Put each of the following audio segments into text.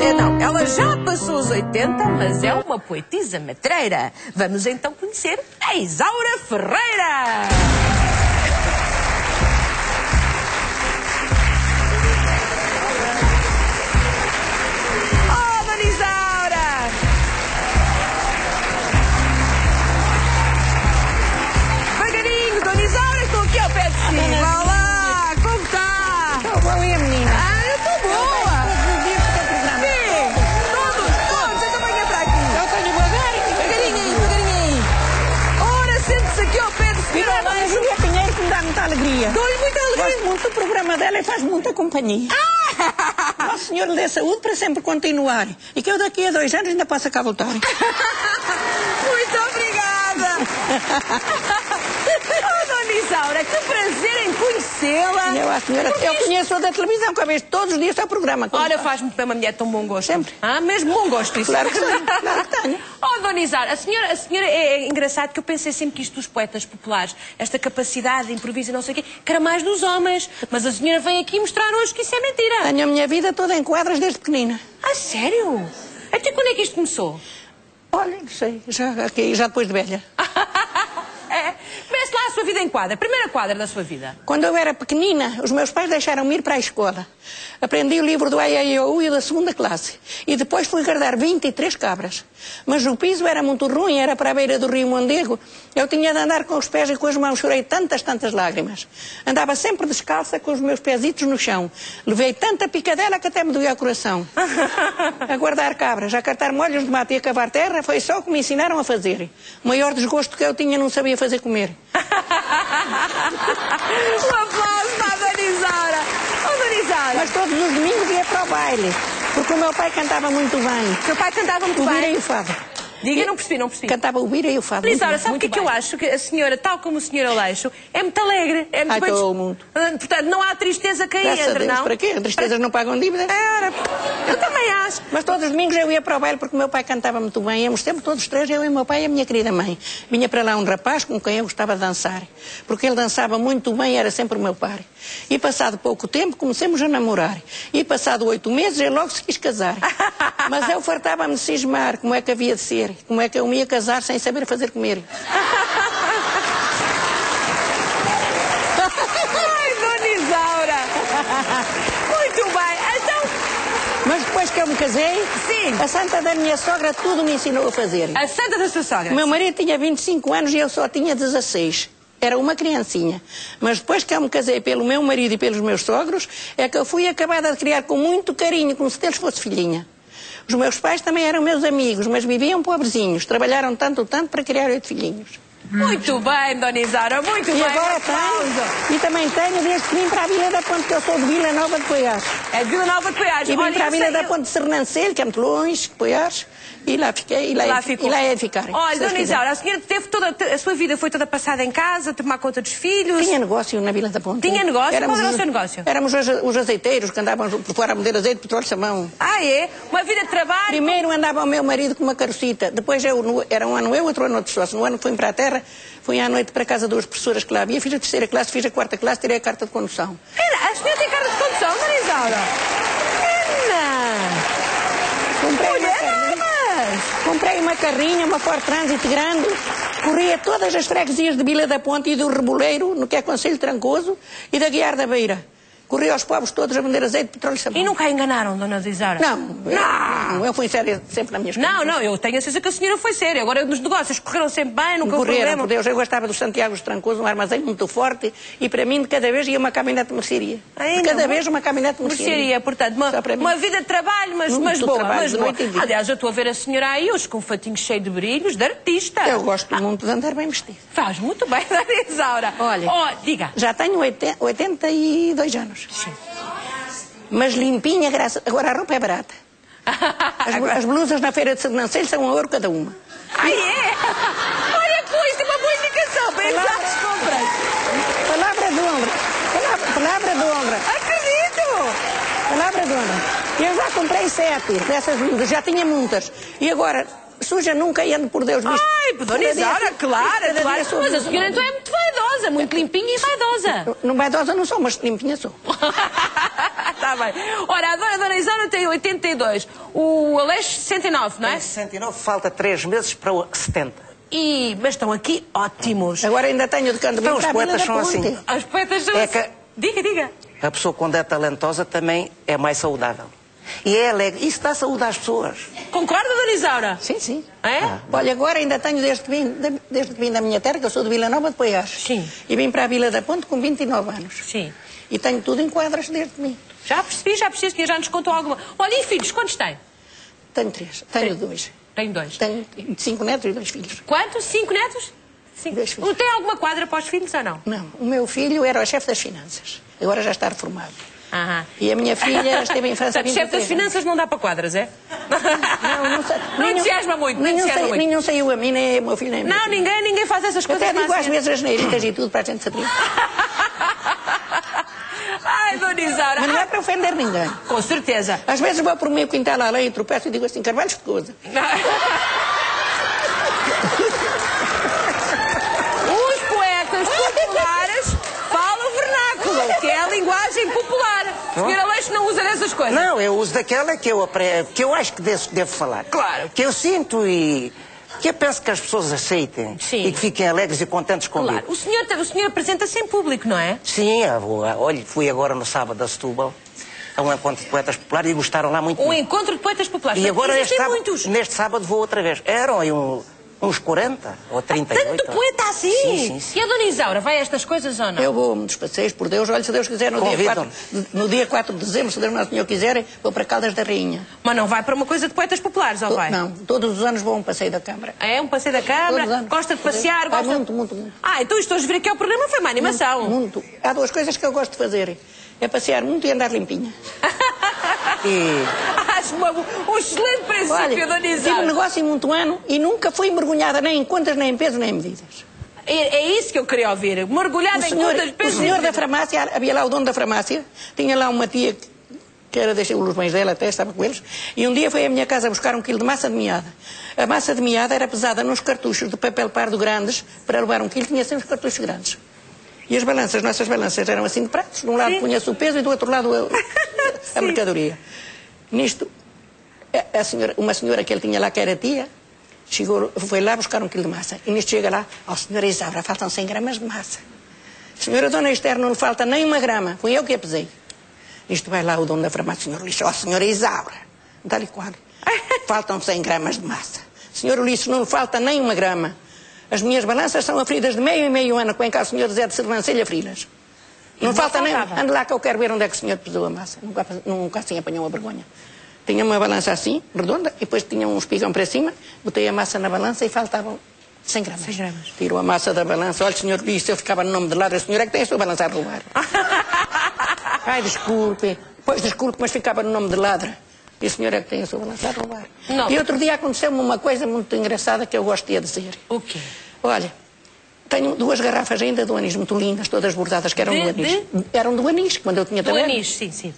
É não, ela já passou os 80, mas é uma poetisa matreira. Vamos então conhecer a Isaura Ferreira. Muito do programa dela e faz muita companhia. Nosso Senhor lhe dê saúde para sempre continuar. E que eu daqui a dois anos ainda possa cá voltar. Muito obrigada. oh, Dona Isaura, que prazer em conhecê-la. Eu, a senhora, eu conheço da televisão, que eu vejo todos os dias o seu programa. Olha, faz muito bem uma mulher tão bom gosto. Sempre. Ah, mesmo bom gosto isso. Claro que sim, claro que tenho. Oh, Dona a senhora, a senhora é, é engraçado que eu pensei sempre que isto dos poetas populares, esta capacidade de improviso e não sei o quê, que era mais dos homens. Mas a senhora vem aqui mostrar hoje que isso é mentira. Tenho a minha vida toda em quadras desde pequenina. Ah, sério? Até quando é que isto começou? Olha, não sei, já, aqui, já depois de velha. é. Comece lá a sua vida em quadra. Primeira quadra da sua vida. Quando eu era pequenina, os meus pais deixaram-me ir para a escola. Aprendi o livro do AIAU e da segunda classe. E depois fui guardar 23 cabras. Mas o piso era muito ruim, era para a beira do rio Mondego. Eu tinha de andar com os pés e com as mãos. Chorei tantas, tantas lágrimas. Andava sempre descalça com os meus pezitos no chão. Levei tanta picadela que até me doía o coração. A guardar cabras, a cartar molhos de mato e a cavar terra foi só o que me ensinaram a fazer. O maior desgosto que eu tinha não sabia fazer comer. um aplauso para a Dona Isaura. Dona Isaura. Mas todos os domingos ia para o baile, porque o meu pai cantava muito bem. Seu pai cantava muito O bem. o Diga, não percebi, não percebi. Cantava o Bira e o Fado. Bem, sabe o que é que eu acho? Que a senhora, tal como o senhor Aleixo, é muito alegre. É muito Ai, bem dis- muito. Ah, Portanto, não há tristeza que aí Graças a entre, Deus, não? para quê? As tristezas não pagam dívidas. É, ora, eu também acho. Mas todos os domingos eu ia para o baile porque o meu pai cantava muito bem. Íamos sempre todos os três, eu e o meu pai e a minha querida mãe. Vinha para lá um rapaz com quem eu gostava de dançar. Porque ele dançava muito bem, era sempre o meu pai. E passado pouco tempo comecemos a namorar. E passado oito meses ele logo se quis casar. Mas eu fartava-me de cismar como é que havia de ser. Como é que eu me ia casar sem saber fazer comer. Ai, Dona Isaura. Muito bem. Então, Mas depois que eu me casei, Sim. a santa da minha sogra tudo me ensinou a fazer. a santa da sua sogra. Meu marido tinha 25 anos e eu só tinha 16. Era uma criancinha. Mas depois que eu me casei pelo meu marido e pelos meus sogros, é que eu fui acabada de criar com muito carinho, como se deles fosse filhinha. Os meus pais também eram meus amigos, mas viviam pobrezinhos. Trabalharam tanto, tanto para criar oito filhinhos. Muito bem, Dona Isaura, muito E bem. agora tenho, e também tenho desde que vim para a Vila da Ponte, que eu sou de Vila Nova de Poiares. É de Vila Nova de Poiares. E vim Olha, para a Vila da eu- Ponte de Sernancelho, que é muito longe, Poiares, e lá fiquei, e lá, Lá é, ficou. e lá é ficar. Olha, Dona. Isaura, a senhora teve toda, a sua vida foi toda passada em casa, tomar conta dos filhos. Tinha negócio na Vila da Ponte. Tinha negócio? Éramos Qual era o seu negócio? Éramos os, os azeiteiros que andavam por fora a meter azeite, petróleo, sabão. Ah, é? Uma vida de trabalho. Primeiro andava o meu marido com uma carocita. Depois eu, era um ano eu, outro ano outro sócio. No ano fui para a terra, fui à noite para casa de duas professoras que lá havia. Fiz a terceira classe, fiz a quarta classe, tirei a carta de condução. Era, a senhora tem cara de condução, Dona Isaura. Ana! Comprei uma, Mulher carrinha, comprei uma carrinha, uma Ford Transit grande. Corria todas as freguesias de Vila da Ponte e do Reboleiro, no que é Conselho Trancoso, e da Guiar da Beira. Corria aos pobres todos a vender azeite, petróleo e sabão. E nunca a enganaram, Dona Isaura? Não, eu, não, eu fui séria sempre na minha escola. Não, não, eu tenho a certeza que a senhora foi séria. Agora, nos negócios correram sempre bem, nunca Correram, problema. por Deus. Eu gostava do Santiago dos Trancoso, um armazém muito forte, e para mim de cada vez ia uma caminhonete de mercearia. Ainda, De cada vez uma caminhonete de mercearia. Mercearia, portanto, uma, uma vida de trabalho, mas, Muito mas boa, trabalho, mas de boa. noite. Aliás, eu estou a ver a senhora aí hoje com um fatinho cheio de brilhos, de artista. Eu gosto muito de andar bem vestido. Faz muito bem, Dona Isaura. Olha. Oh, diga. Já tenho 80, 82 anos. Mas limpinha, graças... agora a roupa é barata. As, as blusas na feira de Sernancelho são um euro cada uma. Ai, é? Olha, pois, tem uma boa indicação para entrar às compras. Palavra de honra. Palavra, palavra de honra. Acredito! Palavra de honra. Eu já comprei sete dessas blusas, já tinha muitas. E agora, suja nunca e ando por Deus. Ai, Dona Isaura, claro, claro. Mas a senhora então é muito vaidosa, muito limpinha e vaidosa. Não vaidosa não sou, mas limpinha sou. Está bem. Ora, a dona, Isaura tem 82. O Aleixo, 69, não é? Tem 69, falta 3 meses para o 70. E, mas estão aqui ótimos. Agora ainda tenho de canto Então, os poetas são assim. As poetas são... É que- Diga, diga. A pessoa, quando é talentosa, também é mais saudável. E é alegre. Isso dá saúde às pessoas. Concorda, dona Isaura? Sim, sim. É? Olha, agora ainda tenho desde que, vim, de- desde que vim da minha terra, que eu sou de Vila Nova de Poiás. Sim. E vim para a Vila da Ponte com 29 anos. Sim. E tenho tudo em quadras desde vim. Já percebi, já percebi, que já nos contou alguma. Olha, e filhos, quantos tem? Tenho três. Tenho dois. Tenho dois. Tenho cinco netos e dois filhos. Quantos? Cinco netos? Cinco. Dois filhos. Tem alguma quadra para os filhos ou não? Não, o meu filho era o chefe das finanças. Agora já está reformado. Aham. E a minha filha esteve em França Portanto, chefe 23 das finanças não dá para quadras, é? Não, não, sei, Não nenhum- entusiasma muito, não entusiasma sei- muito. nenhum saiu a mim, nem o meu filho, nem o meu Não, filho. ninguém, ninguém faz essas Eu coisas até digo às vezes as neiritas e tudo para a gente saber. Ai, dona Isaura. Mas não é para ofender ninguém. Com certeza. Às vezes vou por meio quintal além e tropeço e digo assim, Carvalho de coisa. Os poetas populares falam vernáculo, que é a linguagem popular. Senhor Aleixo não usa dessas coisas. Não, eu uso daquela que eu, apre... que eu acho que devo, devo falar. Claro. Que eu sinto e que eu penso que as pessoas aceitem. Sim. E que fiquem alegres e contentes comigo. Claro. O senhor, o senhor apresenta-se em público, não é? Sim, olha, fui agora no sábado a Setúbal, a um encontro de poetas populares e gostaram lá muito. Um muito. encontro de poetas populares. E agora Existem este sábado, neste sábado vou outra vez. Eram aí um- uns 40 ou 38. Tanto poeta assim. Sim, sim, sim. E a dona Isaura vai a estas coisas ou não? Eu vou dos passeios, por Deus, olha, se Deus quiser, no dia, Convidam-me. 4, no dia 4 de dezembro, se Deus Nosso Senhor quiser, vou para Caldas da Rainha. Mas não vai para uma coisa de poetas populares, ou vai? Não, todos os anos vou a um passeio da Câmara. É um passeio da Todos os Câmara, anos. gosta de passear, Vai gosta... muito, muito, muito. Ah, então isto hoje vir aqui ao programa foi uma animação. Muito. Há duas coisas que eu gosto de fazer. É passear muito e andar limpinha. E Acho uma- um excelente princípio, Olha, dona tive um negócio em muito ano e nunca fui mergulhada nem em contas, nem em pesos, nem em medidas. É, é isso que eu queria ouvir. Mergulhada O em senhor, contas o pesos senhor e- da farmácia, havia lá o dono da farmácia, tinha lá uma tia que- que era deixei os bens dela até, estava com eles, e um dia foi à minha casa buscar um quilo de massa de miada. A massa de miada era pesada nos cartuchos de papel pardo grandes, para levar um quilo tinha sempre os cartuchos grandes. E as balanças, nossas balanças eram assim de pratos, de um lado punha-se o peso e do outro lado a, a mercadoria. Nisto, a- a senhora- uma senhora que ele tinha lá, que era tia, chegou, foi lá buscar um quilo de massa. E nisto chega lá, ó senhora Isaura, faltam 100 gramas de massa. Senhora Dona Esther, não lhe falta nem uma grama. Fui eu que a pesei. Isto vai lá o dono da farmácia, senhor Ulisses. Ó, senhora Isaura, dá-lhe qual. Faltam 100 gramas de massa. Senhor Ulisses, não lhe falta nem uma grama. As minhas balanças são afridas de meio em meio ano, vem cá o senhor Zé de Servancelha frilas. Não não falta nem... faltava? Ande lá que eu quero ver onde é que o senhor pesou a massa. Nunca, nunca assim apanhou uma vergonha. Tinha uma balança assim, redonda, e depois tinha um espigão para cima, botei a massa na balança e faltavam 100 gramas. 100 gramas. Tirou a massa da balança. Olha, senhor Ulisses, eu ficava no nome de lado. A senhora é que tem a sua balança a roubar. Ai, desculpe. Pois desculpe, mas ficava no nome de ladra. E a senhora é que tem a sua balança a roubar. Não. E outro dia aconteceu-me uma coisa muito engraçada que eu gosto de dizer. O quê? Olha, tenho duas garrafas ainda do anis, muito lindas, todas bordadas, que eram De- do anis. Eram do anis, quando eu tinha Do anis, sim, sim.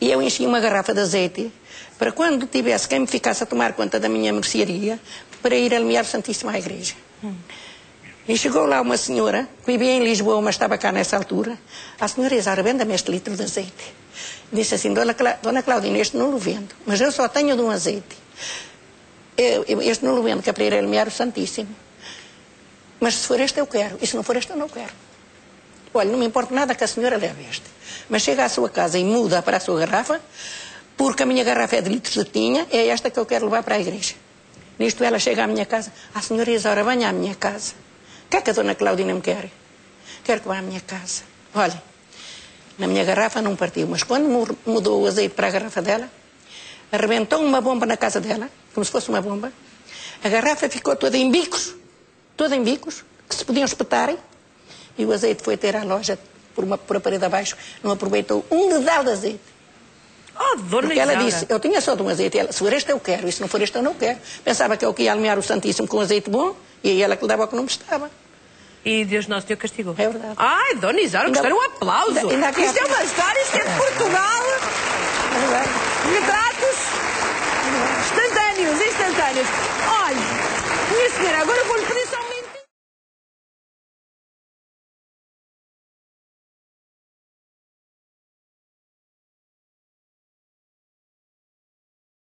E eu enchi uma garrafa de azeite para quando tivesse quem me ficasse a tomar conta da minha mercearia para ir alumiar o Santíssimo à igreja. E chegou lá uma senhora, que vivia em Lisboa, mas estava cá nessa altura. A senhora Isaura, venda-me este litro de azeite. Disse assim, Dona, Cla Dona Claudina, este não o vendo, mas eu só tenho de um azeite. Eu, eu- este não o vendo, que é para ir alumiar o Santíssimo. Mas se for este eu quero, e se não for este eu não quero. Olha, não me importa nada que a senhora leve este. Mas chega à sua casa e muda para a sua garrafa, porque a minha garrafa é de litros de tinha, é esta que eu quero levar para a igreja. Nisto ela chega à minha casa, a senhora Isaura, venha à minha casa. O que é que a dona Claudina me quer? Quero que vá à minha casa. Olha, na minha garrafa não partiu, mas quando mu- mudou o azeite para a garrafa dela, arrebentou uma bomba na casa dela, como se fosse uma bomba. A garrafa ficou toda em bicos, toda em bicos, que se podiam espetar, e o azeite foi ter à loja por, uma, por a parede abaixo, não aproveitou um dedal de azeite. Oh, dona Porque ela Isaura. disse, eu tinha só de um azeite, ela, se for este eu quero, e se não for este eu não quero. Pensava que eu que ia alumiar o Santíssimo com azeite bom, e aí ela que lhe dava o que não me estava. E Deus nosso Deus castigou. É verdade. Ai, dona Isaura, gostaram um aplauso. ainda- ainda isto é uma história, isto é